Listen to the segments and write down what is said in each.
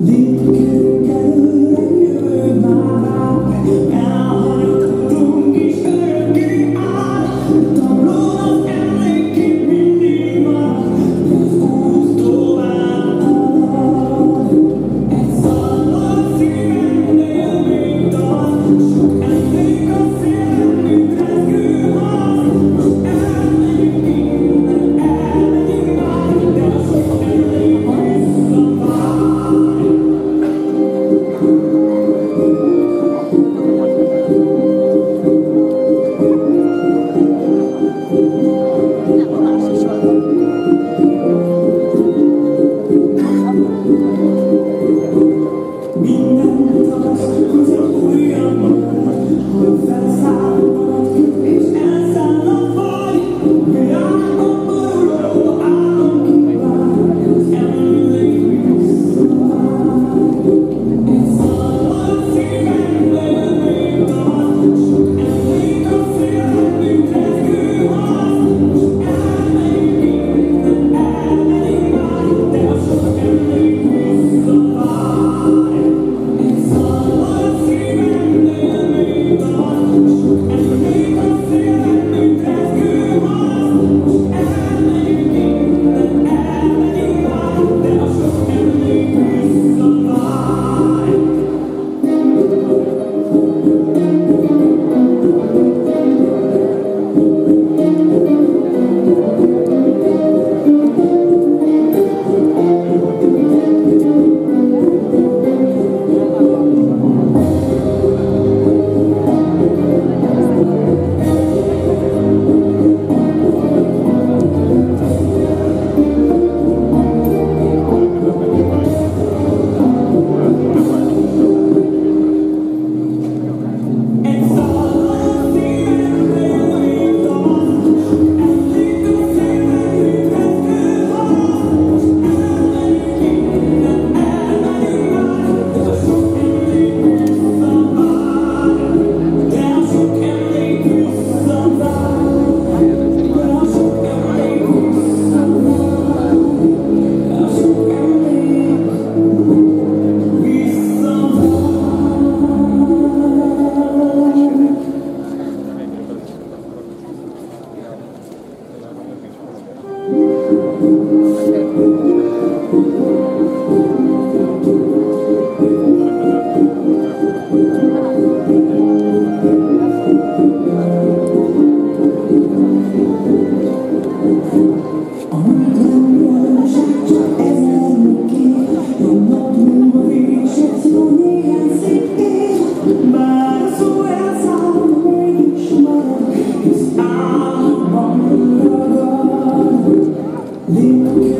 离开。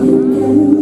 Amém.